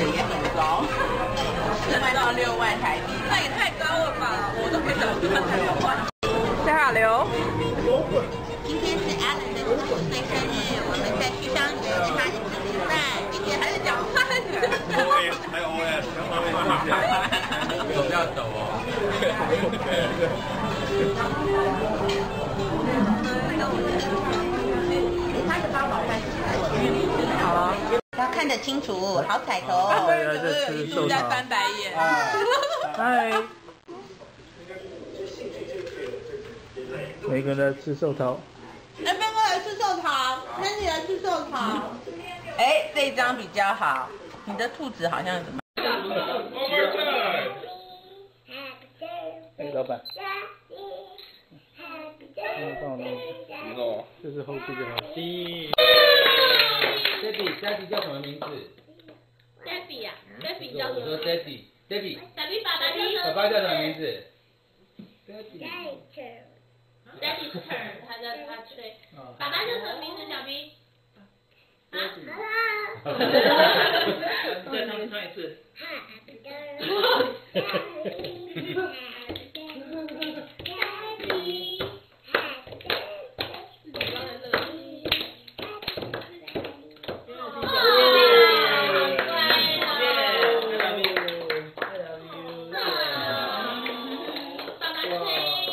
也很高，卖到六万台币，那也太高了吧！我都可以找六万台币。下流。今天是 Alan 的十五岁生日，我们在旭商园跟他一起吃饭，并且还在讲话。还有 OS，手不要走哦。看得清楚，好彩头。对啊，在吃寿在桃。翻白眼。嗨。每个人在吃寿桃。那，边个来吃寿桃？Mandy 来吃寿桃。哎，这一张比较好。你的兔子好像怎么？哎，老板。嗯，帮我弄。这是后续的吗？Daddy，Daddy 叫什么名字？Debbie 呀，Debbie 叫我说 Daddy，Daddy，Debbie 爸爸叫爸爸叫什么名字？Debbie turn，他叫他吹。爸爸叫什么名字？小兵。啊？哈哈哈哈哈再唱唱一次。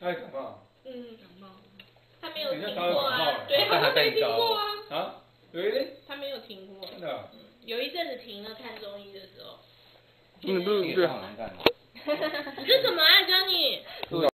太感冒。嗯，感冒。他没有停过啊，对，他没停过啊，啊？对他没有停过。真的。有一阵子停了看中医的时候。你，不是，你这什么啊，教你？猪脚